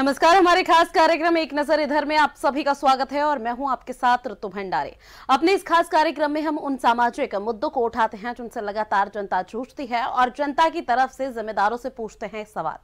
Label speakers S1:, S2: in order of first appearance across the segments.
S1: नमस्कार, हमारे खास कार्यक्रम एक नज़र इधर में आप सभी का स्वागत है और मैं हूँ आपके साथ ऋतु भंडारे। अपने इस खास कार्यक्रम में हम उन सामाजिक मुद्दों को उठाते हैं जिनसे लगातार जनता जूझती है और जनता की तरफ़ से जिम्मेदारों से पूछते हैं सवाल।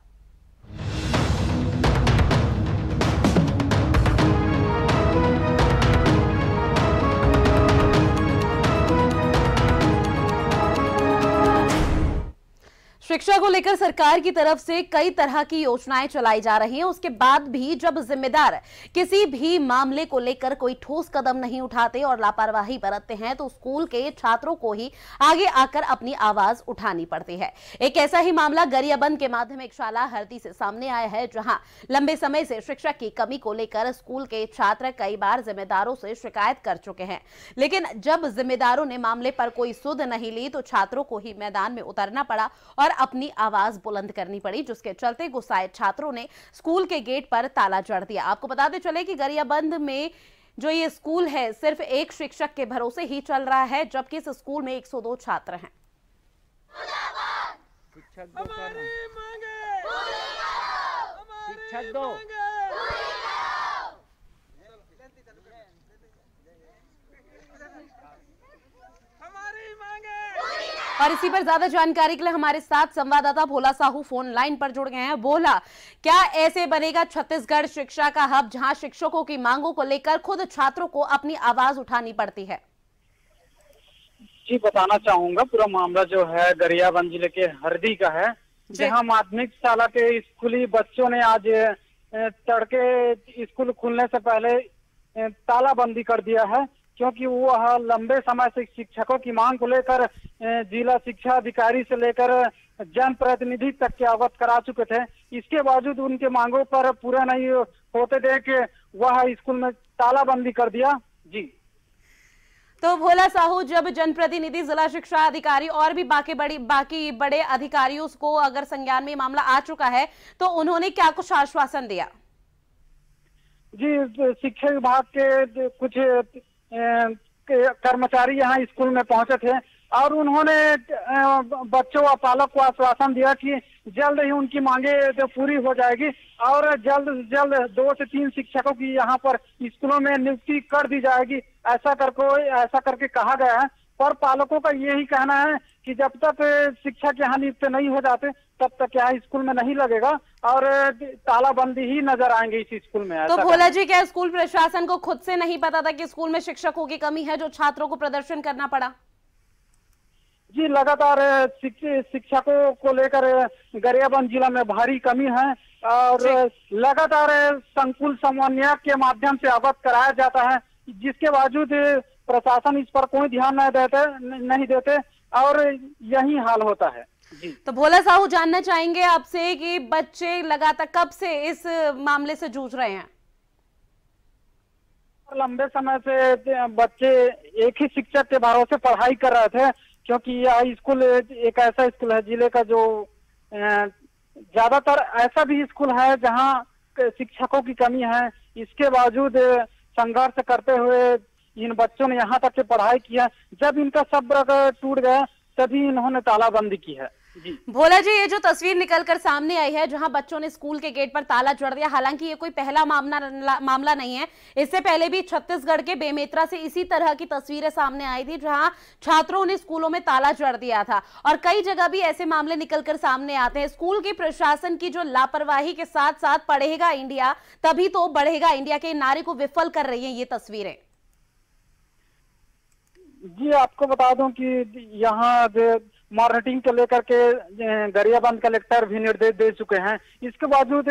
S1: शिक्षा को लेकर सरकार की तरफ़ से कई तरह की योजनाएँ चलाई जा रही हैं। उसके बाद भी जब जिम्मेदार किसी भी मामले को लेकर कोई ठोस कदम नहीं उठाते और लापरवाही बरतते हैं तो स्कूल के छात्रों को ही आगे आकर अपनी आवाज़ उठानी पड़ती है। एक ऐसा ही मामला गरियाबंद के माध्यमिक शाला हरदी से सामने आया है, जहाँ लंबे समय से शिक्षक की कमी को लेकर स्कूल के छात्र कई बार जिम्मेदारों से शिकायत कर चुके हैं। लेकिन जब जिम्मेदारों ने मामले पर कोई सुध नहीं ली तो छात्रों को ही मैदान में उतरना पड़ा और अपनी आवाज़ बुलंद करनी पड़ी जिसके चलते गुस्साए छात्रों ने स्कूल के गेट पर ताला जड़ दिया। आपको बताते चले कि गरियाबंद में जो ये स्कूल है सिर्फ़ एक शिक्षक के भरोसे ही चल रहा है जबकि इस स्कूल में 102 छात्र हैं।
S2: शिक्षक दो सर शिक्षक दो
S3: हमारी मांगे
S1: और इसी पर ज़्यादा जानकारी के लिए हमारे साथ संवाददाता भोला साहू फ़ोन लाइन पर जुड़ गए हैं। भोला क्या ऐसे बनेगा छत्तीसगढ़ शिक्षा का हब जहाँ शिक्षकों की मांगों को लेकर खुद छात्रों को अपनी आवाज़ उठानी पड़ती है?
S4: जी बताना चाहूँगा पूरा मामला जो है गरियाबंद ज़िले के हरदी का है। जहाँ माध्यमिक शाला के स्कूली बच्चों ने आज तड़के स्कूल खुलने से पहले तालाबंदी कर दिया है। क्योंकि वह लंबे समय से शिक्षकों की मांग को लेकर जिला शिक्षा अधिकारी से लेकर जन प्रतिनिधि तक के अवगत करा चुके थे। इसके बावजूद उनके मांगों पर पूरा नहीं होते देख वह स्कूल में तालाबंदी कर दिया। जी।
S1: तो भोला साहू जब जनप्रतिनिधि जिला शिक्षा अधिकारी और भी बाकी बड़ी बाकी बड़े अधिकारियों को अगर संज्ञान में मामला आ चुका है तो उन्होंने क्या कुछ आश्वासन दिया?
S4: जी शिक्षा विभाग के कुछ कर्मचारी यहाँ स्कूल में पहुँचे थे और उन्होंने बच्चों व पालक को आश्वासन दिया कि जल्द ही उनकी मांगे जो पूरी हो जाएगी और जल्द जल्द दो से तीन शिक्षकों की यहाँ पर स्कूलों में नियुक्ति कर दी जाएगी। ऐसा करके ऐसा करके कहा गया है। पर पालकों का यही कहना है कि जब तक शिक्षक यहाँ नियुक्त नहीं हो जाते, तब तक यहाँ स्कूल में नहीं लगेगा। और तालाबंदी ही नज़र आएँगे इस स्कूल में
S1: तो भोला जी क्या स्कूल प्रशासन को खुद से नहीं पता था कि स्कूल में शिक्षकों की कमी है जो छात्रों को प्रदर्शन करना पड़ा?
S4: जी लगातार शिक्षकों को लेकर गरियाबंद जिला में भारी कमी है और लगातार संकुल समन्वय के माध्यम से अवगत कराया जाता है जिसके बावजूद प्रशासन इस पर कोई ध्यान नहीं देते नहीं देते और यही हाल होता है।
S1: तो भोला साहू जानना चाहेंगे आपसे कि बच्चे लगातार कब से इस मामले से जूझ रहे हैं?
S4: लंबे समय से बच्चे एक ही शिक्षक के भरोसे पढ़ाई कर रहे थे क्योंकि यह स्कूल एक ऐसा स्कूल है ज़िले का जो ज़्यादातर ऐसा भी स्कूल है जहाँ शिक्षकों की कमी है। इसके बावजूद संघर्ष करते हुए इन बच्चों ने यहाँ तक के पढ़ाई किया जब इनका सब्र टूट गया तभी इन्होंने तालाबंदी की है।
S1: भोला जी ये जो तस्वीर निकलकर सामने आई है जहाँ बच्चों ने स्कूल के गेट पर ताला जड़ दिया हालाँकि ये कोई पहला मामला मामला नहीं है। इससे पहले भी छत्तीसगढ़ के बेमेतरा से इसी तरह की तस्वीरें सामने आई थी जहाँ छात्रों ने स्कूलों में ताला जड़ दिया था। और कई जगह भी ऐसे मामले निकलकर सामने आते हैं। स्कूल के प्रशासन की जो लापरवाही के साथ साथ पढ़ेगा इंडिया तभी तो बढ़ेगा इंडिया के नारे को विफल कर रही है ये तस्वीरें।
S4: जी आपको बता दूँ कि यहाँ मॉनिटरिंग को लेकर के गरियाबंद कलेक्टर भी निर्देश दे चुके हैं। इसके बावजूद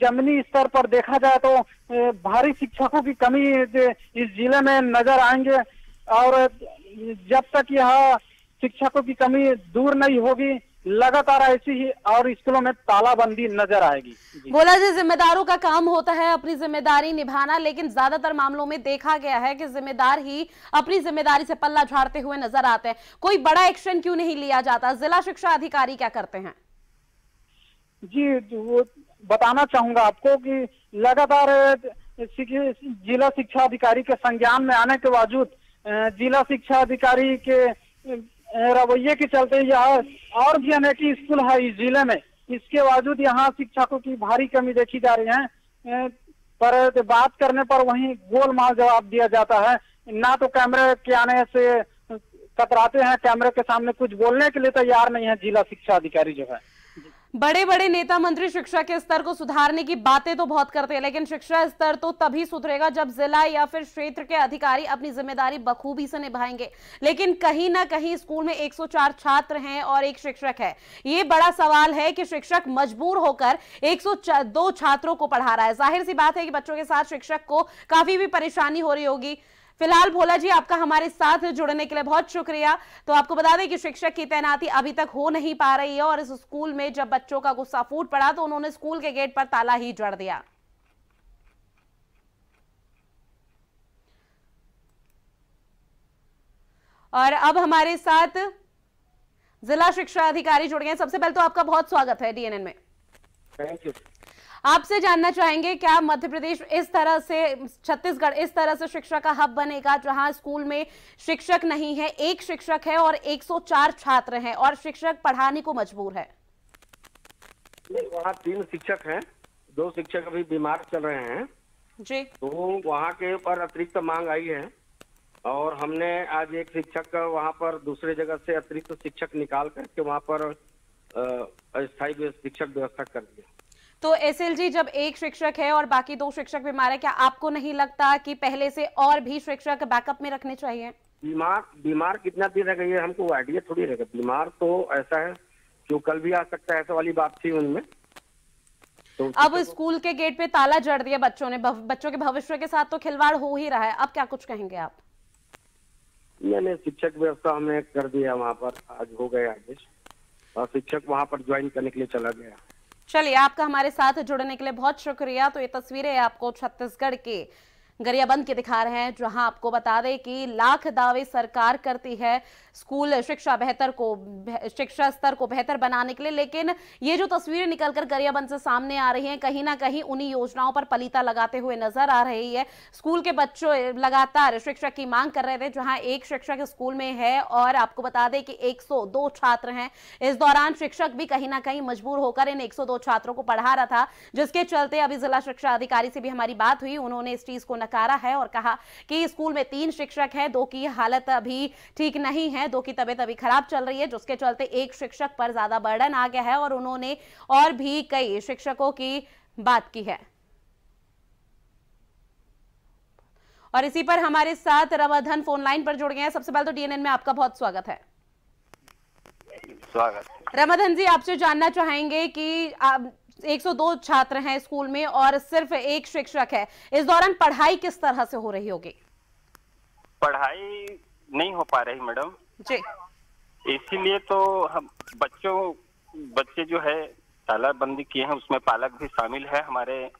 S4: जमीनी स्तर पर देखा जाए तो भारी शिक्षकों की कमी इस ज़िले में नज़र आएँगे। और जब तक यह शिक्षकों की कमी दूर नहीं होगी लगातार ऐसी ही और स्कूलों में तालाबंदी नज़र आएगी।
S1: बोला जी जिम्मेदारों का काम होता है अपनी ज़िम्मेदारी निभाना लेकिन ज़्यादातर मामलों में देखा गया है कि जिम्मेदार ही अपनी ज़िम्मेदारी से पल्ला झाड़ते हुए नज़र आते हैं। कोई बड़ा एक्शन क्यों नहीं लिया जाता? जिला शिक्षा अधिकारी क्या करते हैं?
S4: जी वो बताना चाहूँगा आपको कि लगातार जिला शिक्षा अधिकारी के संज्ञान में आने के बावजूद जिला शिक्षा अधिकारी के रवैये के चलते यहाँ और भी अनेक स्कूल है इस ज़िले में। इसके बावजूद यहाँ शिक्षकों की भारी कमी देखी जा रही है। पर बात करने पर वहीं गोलमाल जवाब दिया जाता है। ना तो कैमरे के आने से कतराते हैं, कैमरे के सामने कुछ बोलने के लिए तैयार नहीं है जिला शिक्षा अधिकारी जो है।
S1: बड़े बड़े नेता मंत्री शिक्षा के स्तर को सुधारने की बातें तो बहुत करते हैं, लेकिन शिक्षा स्तर तो तभी सुधरेगा जब जिला या फिर क्षेत्र के अधिकारी अपनी ज़िम्मेदारी बखूबी से निभाएँगे। लेकिन कहीं ना कहीं स्कूल में 104 छात्र हैं और एक शिक्षक है। ये बड़ा सवाल है कि शिक्षक मजबूर होकर 102 छात्रों को पढ़ा रहा है। ज़ाहिर सी बात है कि बच्चों के साथ शिक्षक को काफ़ी भी परेशानी हो रही होगी। फ़िलहाल भोला जी, आपका हमारे साथ जुड़ने के लिए बहुत शुक्रिया। तो आपको बता दें कि शिक्षक की तैनाती अभी तक हो नहीं पा रही है और इस स्कूल में जब बच्चों का गुस्सा फूट पड़ा तो उन्होंने स्कूल के गेट पर ताला ही जड़ दिया। और अब हमारे साथ जिला शिक्षा अधिकारी जुड़ गए सबसे पहले तो आपका बहुत स्वागत है डीएनएन में।
S2: थैंक यू
S1: आपसे जानना चाहेंगे क्या मध्य प्रदेश इस तरह से छत्तीसगढ़ इस तरह से शिक्षा का हब बनेगा जहाँ स्कूल में शिक्षक नहीं है एक शिक्षक है और 104 छात्र हैं और शिक्षक पढ़ाने को मजबूर है?
S5: वहाँ तीन शिक्षक हैं दो शिक्षक अभी बीमार चल रहे हैं।
S1: जी।
S5: तो वहाँ के ऊपर अतिरिक्त मांग आई है और हमने आज एक शिक्षक वहाँ पर दूसरे जगह से अतिरिक्त शिक्षक निकाल करके वहाँ पर अस्थायी शिक्षक व्यवस्था कर दिया।
S1: तो एसएलजी जब एक शिक्षक है और बाकी दो शिक्षक बीमार है क्या आपको नहीं लगता कि पहले से और भी शिक्षक बैकअप में रखने चाहिए?
S5: बीमार बीमार कितना दिन रह गई है? हमको आइडिया थोड़ी रहेगा बीमार तो ऐसा है जो कल भी आ सकता है ऐसा वाली बात थी उनमें। तो
S1: अब स्कूल के गेट पे ताला जड़ दिया बच्चों ने। बच्चों के भविष्य के साथ तो खिलवाड़ हो ही रहा है। अब क्या कुछ कहेंगे आप?
S5: मैंने शिक्षक व्यवस्था हमने कर दिया वहाँ पर। आज हो गए आदेश। और शिक्षक वहाँ पर ज्वाइन करने के लिए चला गया।
S1: चलिए, आपका हमारे साथ जुड़ने के लिए बहुत शुक्रिया। तो ये तस्वीरें आपको छत्तीसगढ़ के गरियाबंद के दिखा रहे हैं, जहाँ आपको बता दें कि लाख दावे सरकार करती है स्कूल शिक्षा बेहतर को शिक्षा स्तर को बेहतर बनाने के लिए, लेकिन ये जो तस्वीरें निकलकर गरियाबंद से सामने आ रही हैं, कहीं ना कहीं उन्हीं योजनाओं पर पलीता लगाते हुए नज़र आ रही है। स्कूल के बच्चों लगातार शिक्षक की मांग कर रहे थे, जहाँ एक शिक्षक स्कूल में है, और आपको बता दें कि 102 छात्र हैं। इस दौरान शिक्षक भी कहीं ना कहीं मजबूर होकर इन 102 छात्रों को पढ़ा रहा था, जिसके चलते अभी जिला शिक्षा अधिकारी से भी हमारी बात हुई। उन्होंने इस चीज़ को नकारा है और कहा कि स्कूल में तीन शिक्षक हैं दो की हालत अभी ठीक नहीं है दो की तबीयत अभी खराब चल रही है जिसके चलते एक शिक्षक पर ज़्यादा बर्डन आ गया है और उन्होंने और भी कई शिक्षकों की बात की है। और इसी पर हमारे साथ रवाधन फ़ोन लाइन पर जुड़ गए हैं। सबसे पहले तो डीएनएन में आपका बहुत स्वागत है।
S5: स्वागत
S1: रमाधन जी आपसे जानना चाहेंगे कि 102 छात्र हैं स्कूल में और सिर्फ़ एक शिक्षक है। इस दौरान पढ़ाई किस तरह से हो रही होगी?
S6: पढ़ाई नहीं हो पा रही मैडम।
S1: जी।
S6: इसीलिए तो हम बच्चों बच्चे जो है तालाबंदी किए हैं उसमें पालक भी शामिल है। हमारे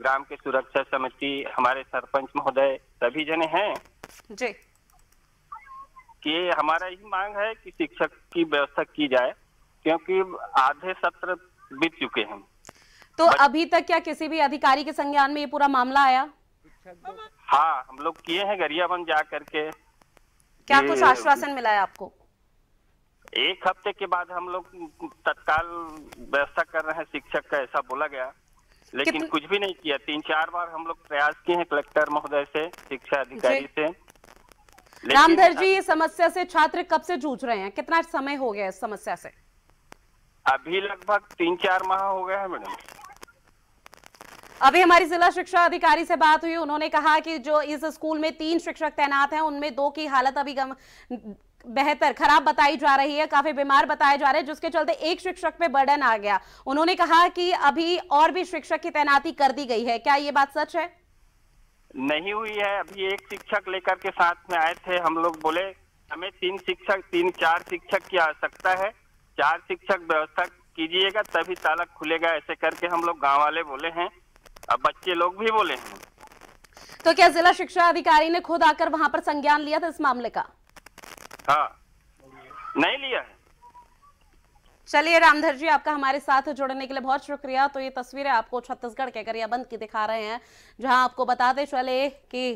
S6: ग्राम के सुरक्षा समिति हमारे सरपंच महोदय सभी जने हैं।
S1: जी।
S6: कि हमारा यही मांग है कि शिक्षक की व्यवस्था की जाए क्योंकि आधे सत्र बीत चुके हैं।
S1: तो अभी तक क्या किसी भी अधिकारी के संज्ञान में ये पूरा मामला आया?
S6: हाँ हम लोग किए हैं गरियाबंद जा करके।
S1: क्या कुछ आश्वासन मिला है आपको?
S6: एक हफ़्ते के बाद हम लोग तत्काल व्यवस्था कर रहे हैं शिक्षक का ऐसा बोला गया। लेकिन
S1: कितन-
S6: कुछ भी नहीं किया। तीन चार बार हम लोग प्रयास किए हैं कलेक्टर महोदय से शिक्षा अधिकारी से।
S1: रामधर जी ये समस्या से छात्र कब से जूझ रहे हैं? कितना समय हो गया इस समस्या से?
S6: अभी लगभग तीन चार माह हो गया है मैडम।
S1: अभी हमारी जिला शिक्षा अधिकारी से बात हुई। उन्होंने कहा कि जो इस स्कूल में तीन शिक्षक तैनात हैं उनमें दो की हालत अभी गम, बेहतर खराब बताई जा रही है काफ़ी बीमार बताए जा रहे हैं जिसके चलते एक शिक्षक पे बर्डन आ गया। उन्होंने कहा कि अभी और भी शिक्षक की तैनाती कर दी गई है। क्या ये बात सच है?
S6: नहीं हुई है। अभी एक शिक्षक लेकर के साथ में आए थे। हम लोग बोले हमें तीन शिक्षक तीन चार शिक्षक की आवश्यकता है। चार शिक्षक व्यवस्था कीजिएगा तभी ताला खुलेगा ऐसे करके हम लोग गाँव वाले बोले हैं। बच्चे लोग भी बोले हैं।
S1: तो क्या जिला शिक्षा अधिकारी ने खुद आकर वहाँ पर संज्ञान लिया था इस मामले का?
S6: हाँ। नहीं लिया है।
S1: चलिए रामधर जी आपका हमारे साथ जुड़ने के लिए बहुत शुक्रिया। तो ये तस्वीरें आपको छत्तीसगढ़ के गरियाबंद की दिखा रहे हैं जहाँ आपको बताते चले कि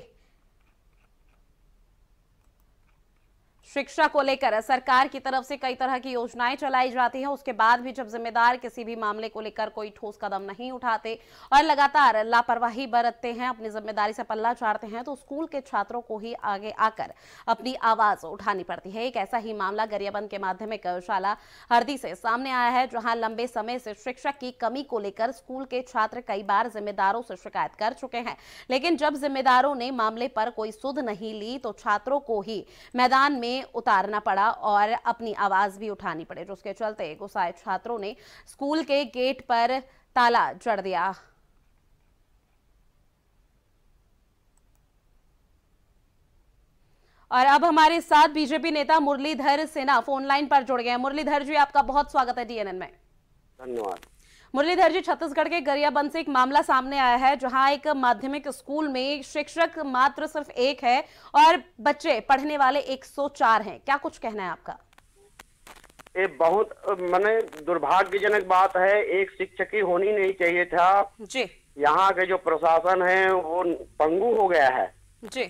S1: शिक्षा को लेकर सरकार की तरफ़ से कई तरह की योजनाएँ चलाई जाती हैं। उसके बाद भी जब जिम्मेदार किसी भी मामले को लेकर कोई ठोस कदम नहीं उठाते और लगातार लापरवाही बरतते हैं, अपनी ज़िम्मेदारी से पल्ला चाड़ते हैं तो स्कूल के छात्रों को ही आगे आकर अपनी आवाज़ उठानी पड़ती है। एक ऐसा ही मामला गरियाबंद के माध्यमिक शाला हरदी से सामने आया है, जहाँ लंबे समय से शिक्षक की कमी को लेकर स्कूल के छात्र कई बार जिम्मेदारों से शिकायत कर चुके हैं। लेकिन जब जिम्मेदारों ने मामले पर कोई सुध नहीं ली तो छात्रों को ही मैदान में उतारना पड़ा और अपनी आवाज़ भी उठानी पड़े। जिसके चलते गुस्साए छात्रों ने स्कूल के गेट पर ताला जड़ दिया। और अब हमारे साथ बीजेपी नेता मुरलीधर सिन्हा फ़ोन लाइन पर जुड़ गए मुरलीधर जी, आपका बहुत स्वागत है डीएनएन में।
S5: धन्यवाद।
S1: मुरलीधर जी छत्तीसगढ़ के गरियाबंद से एक मामला सामने आया है जहाँ एक माध्यमिक स्कूल में शिक्षक मात्र सिर्फ़ एक है और बच्चे पढ़ने वाले 104 हैं। क्या कुछ कहना है आपका?
S5: ये बहुत मैंने दुर्भाग्यजनक बात है एक शिक्षक ही होनी नहीं चाहिए था।
S1: जी।
S5: यहाँ के जो प्रशासन है वो पंगु हो गया है।
S1: जी।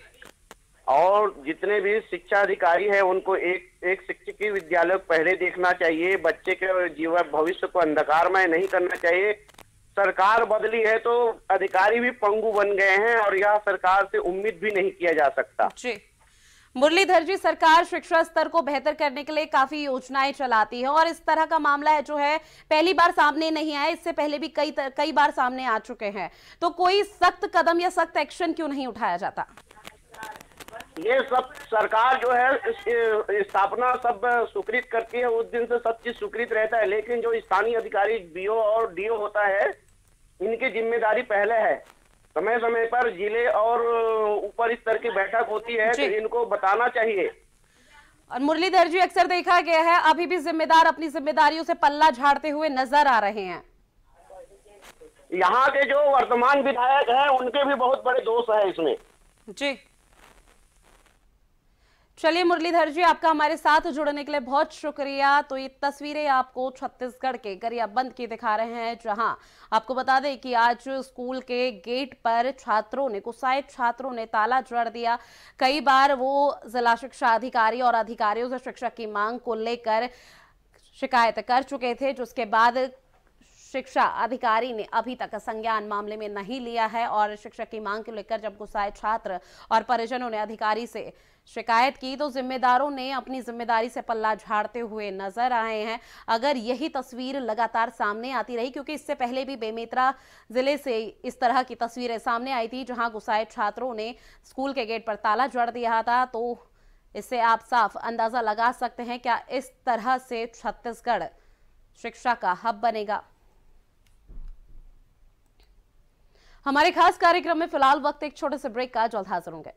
S5: और जितने भी शिक्षा अधिकारी है, उनको एक एक शिक्षकीय विद्यालय पहले देखना चाहिए। बच्चे के जीवन, भविष्य को अंधकारमय नहीं करना चाहिए। सरकार बदली है तो अधिकारी भी पंगु बन गए हैं और यह सरकार से उम्मीद भी नहीं किया जा सकता।
S1: जी। मुरलीधर जी, सरकार शिक्षा स्तर को बेहतर करने के लिए काफ़ी योजनाएँ चलाती है और इस तरह का मामला है जो है, पहली बार सामने नहीं आया, इससे पहले भी कई कई बार सामने आ चुके हैं। तो कोई सख्त कदम या सख्त एक्शन क्यों नहीं उठाया जाता?
S5: ये सब सरकार जो है स्थापना सब स्वीकृत करती है उस दिन से सब चीज़ स्वीकृत रहता है। लेकिन जो स्थानीय अधिकारी बीओ और डीओ होता है इनकी ज़िम्मेदारी पहले है। समय समय पर ज़िले और ऊपर स्तर की बैठक होती है तो इनको बताना चाहिए।
S1: और मुरलीधर जी अक्सर देखा गया है अभी भी जिम्मेदार अपनी जिम्मेदारियों से पल्ला झाड़ते हुए नज़र आ रहे हैं।
S5: यहाँ के जो वर्तमान विधायक हैं उनके भी बहुत बड़े दोष है इसमें।
S1: जी। चलिए मुरलीधर जी, आपका हमारे साथ जुड़ने के लिए बहुत शुक्रिया। तो ये तस्वीरें आपको छत्तीसगढ़ के गरियाबंद की दिखा रहे हैं, जहाँ आपको बता दें कि आज स्कूल के गेट पर छात्रों ने, गुस्साए छात्रों ने ताला जड़ दिया। कई बार वो जिला शिक्षा अधिकारी और अधिकारियों से शिक्षा की मांग को लेकर शिकायत कर चुके थे, जिसके बाद शिक्षा अधिकारी ने अभी तक संज्ञान मामले में नहीं लिया है और शिक्षक की मांग को लेकर जब गुस्साए छात्र और परिजनों ने अधिकारी से शिकायत की तो जिम्मेदारों ने अपनी ज़िम्मेदारी से पल्ला झाड़ते हुए नज़र आए हैं। अगर यही तस्वीर लगातार सामने आती रही, क्योंकि इससे पहले भी बेमेतरा ज़िले से इस तरह की तस्वीरें सामने आई थी, जहाँ गुस्साए छात्रों ने स्कूल के गेट पर ताला जड़ दिया था तो इससे आप साफ़ अंदाज़ा लगा सकते हैं। क्या इस तरह से छत्तीसगढ़ शिक्षा का हब बनेगा? हमारे खास कार्यक्रम में फ़िलहाल वक्त एक छोटे से ब्रेक का जल्द हाजिर होंगे।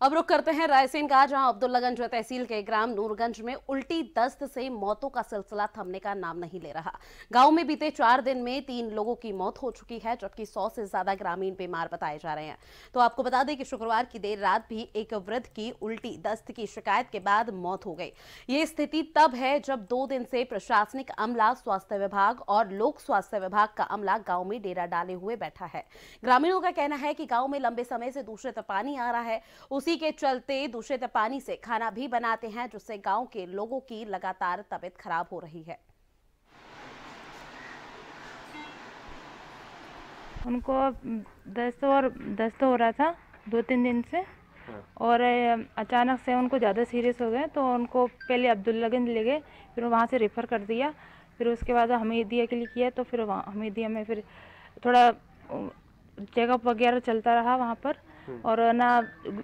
S1: अब रुक करते हैं रायसेन का, जहाँ अब्दुल्लागंज तहसील के ग्राम नूरगंज में उल्टी दस्त से मौतों का सिलसिला थमने का नाम नहीं ले रहा। गाँव में बीते चार दिन में तीन लोगों की मौत हो चुकी है, जबकि सौ से ज़्यादा ग्रामीण बीमार बताए जा रहे हैं। तो आपको बता दें कि शुक्रवार की देर रात भी एक वृद्ध की उल्टी दस्त की शिकायत के बाद मौत हो गई। ये स्थिति तब है जब दो दिन से प्रशासनिक अमला, स्वास्थ्य विभाग और लोक स्वास्थ्य विभाग का अमला गाँव में डेरा डाले हुए बैठा है। ग्रामीणों का कहना है कि गाँव में लंबे समय से दूषित पानी आ रहा है, उसी के चलते दूषित पानी से खाना भी बनाते हैं जिससे गाँव के लोगों की लगातार तबीयत खराब हो रही है।
S7: उनको दस्त और दस्त हो रहा था दो तीन दिन से। और अचानक से उनको ज़्यादा सीरियस हो गए तो उनको पहले अब्दुल्लागंज ले गए फिर वहाँ से रेफ़र कर दिया। फिर उसके बाद हमीदिया के लिए किया तो फिर वहाँ हमीदिया में फिर थोड़ा चेकअप वगैरह चलता रहा वहाँ पर। और ना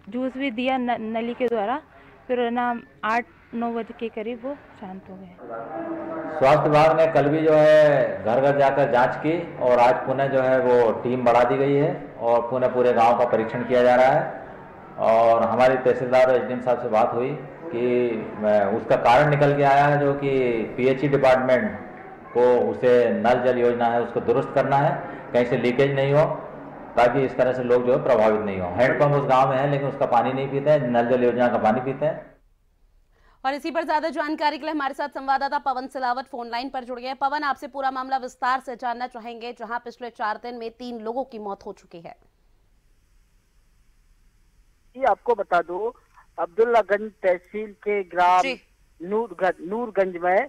S7: जूस भी दिया न, नली के द्वारा फिर ना आठ नौ बजे के करीब वो शांत हो गए।
S8: स्वास्थ्य विभाग ने कल भी जो है घर घर जाकर जाँच की और आज पुनः जो है वो टीम बढ़ा दी गई है और पुनः पूरे गाँव का परीक्षण किया जा रहा है। और हमारी तहसीलदार और एसडीएम साहब से बात हुई कि उसका कारण निकल के आया है जो कि पीएचई डिपार्टमेंट को उसे नल जल योजना है उसको दुरुस्त करना है कहीं से लीकेज नहीं हो। ताकि इस तरह से लोग जो है प्रभावित नहीं हो। हैंडपम्प उस गाँव में है लेकिन उसका पानी नहीं पीते हैं नल जल योजना का पानी पीते हैं।
S1: और इसी पर ज़्यादा जानकारी के लिए हमारे साथ संवाददाता पवन सिलावट फ़ोन लाइन पर जुड़ गए। पवन आपसे पूरा मामला विस्तार से जानना चाहेंगे जहाँ पिछले चार दिन में तीन लोगों की मौत हो चुकी है।
S2: जी आपको बता दो अब्दुल्लागंज तहसील के ग्राम नूरगंज नूरगंज में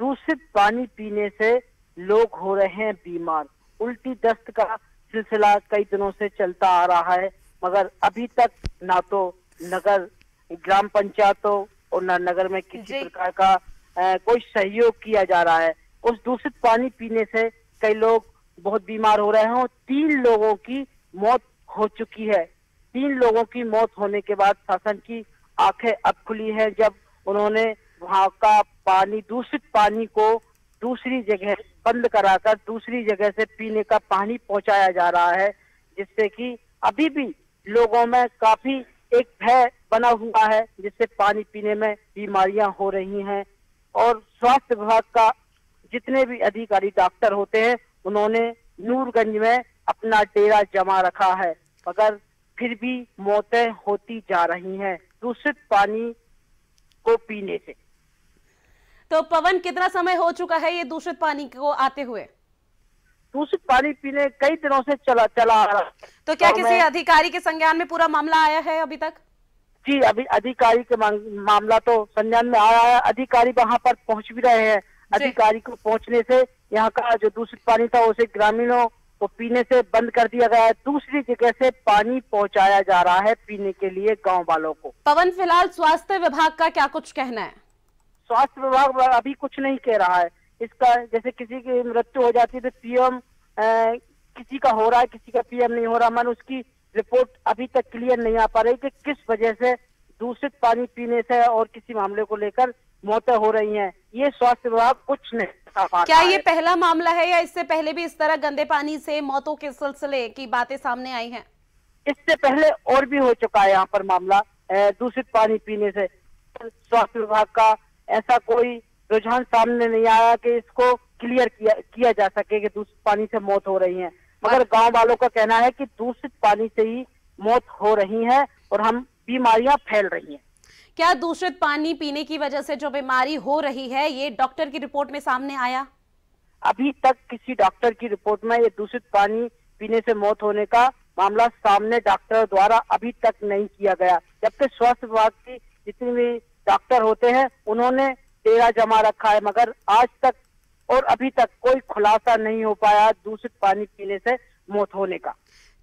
S2: दूषित पानी पीने से लोग हो रहे हैं बीमार। उल्टी दस्त का सिलसिला कई दिनों से चलता आ रहा है मगर अभी तक ना तो नगर ग्राम पंचायतों और न नगर में किसी प्रकार का अ, कोई सहयोग किया जा रहा है। उस दूषित पानी पीने से कई लोग बहुत बीमार हो रहे हैं और तीन लोगों की मौत हो चुकी है। तीन लोगों की मौत होने के बाद शासन की आँखें अब खुली है जब उन्होंने वहाँ का पानी दूषित पानी को दूसरी जगह बंद कराकर दूसरी जगह से पीने का पानी पहुँचाया जा रहा है, जिससे कि अभी भी लोगों में काफ़ी एक भय बना हुआ है, जिससे पानी पीने में बीमारियाँ हो रही हैं। और स्वास्थ्य विभाग का जितने भी अधिकारी डॉक्टर होते हैं, उन्होंने नूरगंज में अपना डेरा जमा रखा है, मगर फिर भी मौतें होती जा रही हैं, दूषित पानी को पीने से।
S1: तो पवन कितना समय हो चुका है ये दूषित पानी को आते हुए?
S2: दूषित पानी पीने कई दिनों से चला चला आ रहा
S1: तो क्या
S2: और
S1: किसी अधिकारी के संज्ञान में पूरा मामला आया है अभी तक?
S2: जी अभी अधिकारी के मामला तो संज्ञान में आया है। अधिकारी वहाँ पर पहुँच भी रहे हैं। अधिकारी को पहुँचने से यहाँ का जो दूषित पानी था उसे ग्रामीणों को पीने से बंद कर दिया गया है। दूसरी जगह से पानी पहुँचाया जा रहा है पीने के लिए गाँव वालों को।
S1: पवन फ़िलहाल स्वास्थ्य विभाग का क्या कुछ कहना है?
S2: स्वास्थ्य विभाग अभी कुछ नहीं कह रहा है। इसका जैसे किसी की मृत्यु हो जाती है तो पीएम किसी का हो रहा है किसी का पीएम नहीं हो रहा। मन उसकी रिपोर्ट अभी तक क्लियर नहीं आ पा रही कि किस वजह से दूषित पानी पीने से और किसी मामले को लेकर मौतें हो रही हैं। ये स्वास्थ्य विभाग कुछ नहीं
S1: क्या ये पहला मामला है या इससे पहले भी इस तरह गंदे पानी से मौतों के सिलसिले की बातें सामने आई हैं?
S2: इससे पहले और भी हो चुका है यहाँ पर मामला दूषित पानी पीने से। स्वास्थ्य विभाग का ऐसा कोई रुझान सामने नहीं आया कि इसको क्लियर किया किया जा सके कि दूषित पानी से मौत हो रही है। मगर गाँव वालों का कहना है कि दूषित पानी से ही मौत हो रही है और हम बीमारियाँ फैल रही हैं।
S1: क्या दूषित पानी पीने की वजह से जो बीमारी हो रही है ये डॉक्टर की रिपोर्ट में सामने आया?
S2: अभी तक किसी डॉक्टर की रिपोर्ट में ये दूषित पानी पीने से मौत होने का मामला सामने डॉक्टर द्वारा अभी तक नहीं किया गया। जबकि स्वास्थ्य विभाग की जितनी भी डॉक्टर होते हैं, उन्होंने डेरा जमा रखा है, मगर आज तक और अभी तक कोई खुलासा नहीं हो पाया दूषित पानी पीने से मौत होने का।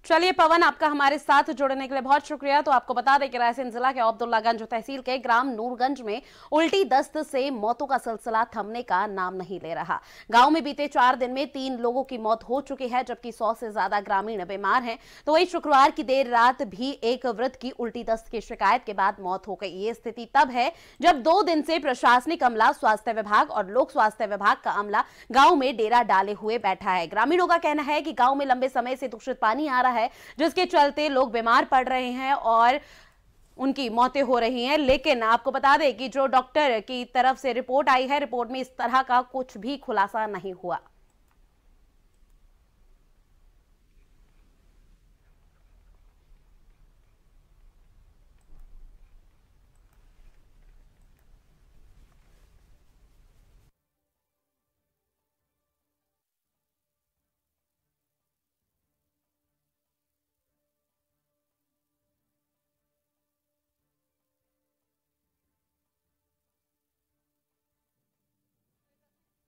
S1: चलिए, पवन आपका हमारे साथ जुड़ने के लिए बहुत शुक्रिया। तो आपको बता दें कि रायसेन जिला के अब्दुल्लागंज तहसील के ग्राम नूरगंज में उल्टी दस्त से मौतों का सिलसिला थमने का नाम नहीं ले रहा। गाँव में बीते चार दिन में तीन लोगों की मौत हो चुकी है, जबकि सौ से ज़्यादा ग्रामीण बीमार हैं। तो वही शुक्रवार की देर रात भी एक वृद्ध की उल्टी दस्त की शिकायत के बाद मौत हो गई। ये स्थिति तब है, जब दो दिन से प्रशासनिक अमला, स्वास्थ्य विभाग और लोक स्वास्थ्य विभाग का अमला गाँव में डेरा डाले हुए बैठा है। ग्रामीणों का कहना है कि गाँव में लंबे समय से दूषित पानी आ रहा है, जिसके चलते लोग बीमार पड़ रहे हैं और उनकी मौतें हो रही हैं। लेकिन आपको बता दें कि जो डॉक्टर की तरफ़ से रिपोर्ट आई है, रिपोर्ट में इस तरह का कुछ भी खुलासा नहीं हुआ।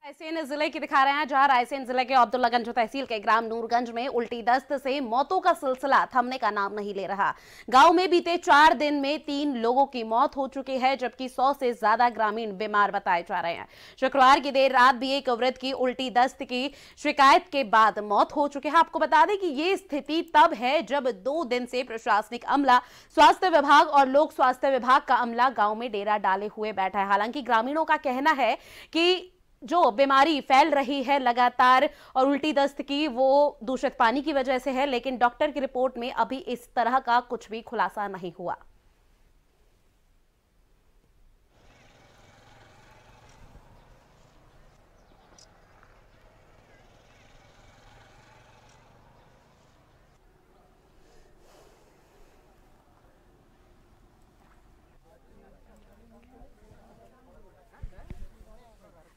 S1: रायसेन ज़िले की दिखा रहे हैं, जहाँ रायसेन ज़िले के अब्दुल्लागंज तहसील के ग्राम नूरगंज में उल्टी दस्त से मौतों का सिलसिला थमने का नाम नहीं ले रहा। गाँव में बीते चार दिन में तीन लोगों की मौत हो चुकी है, जबकि सौ से ज़्यादा ग्रामीण बीमार बताए जा रहे हैं। शुक्रवार की देर रात भी एक वृद्ध की उल्टी दस्त की शिकायत के बाद मौत हो चुकी है। आपको बता दें कि ये स्थिति तब है जब दो दिन से प्रशासनिक अमला, स्वास्थ्य विभाग और लोक स्वास्थ्य विभाग का अमला गाँव में डेरा डाले हुए बैठा है। हालाँकि ग्रामीणों का कहना है कि जो बीमारी फैल रही है लगातार और उल्टी दस्त की, वो दूषित पानी की वजह से है, लेकिन डॉक्टर की रिपोर्ट में अभी इस तरह का कुछ भी खुलासा नहीं हुआ।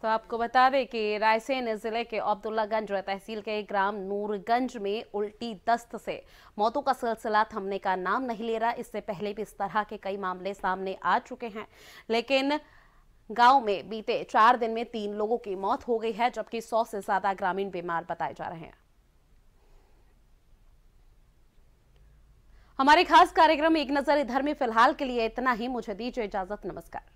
S1: तो आपको बता दें कि रायसेन ज़िले के अब्दुल्लागंज तहसील के ग्राम नूरगंज में उल्टी दस्त से मौतों का सिलसिला थमने का नाम नहीं ले रहा। इससे पहले भी इस तरह के कई मामले सामने आ चुके हैं। लेकिन गाँव में बीते चार दिन में तीन लोगों की मौत हो गई है, जबकि सौ से ज़्यादा ग्रामीण बीमार बताए जा रहे हैं। हमारे खास कार्यक्रम एक नज़र इधर में। फ़िलहाल के लिए इतना ही। मुझे दीजिए इजाज़त। नमस्कार।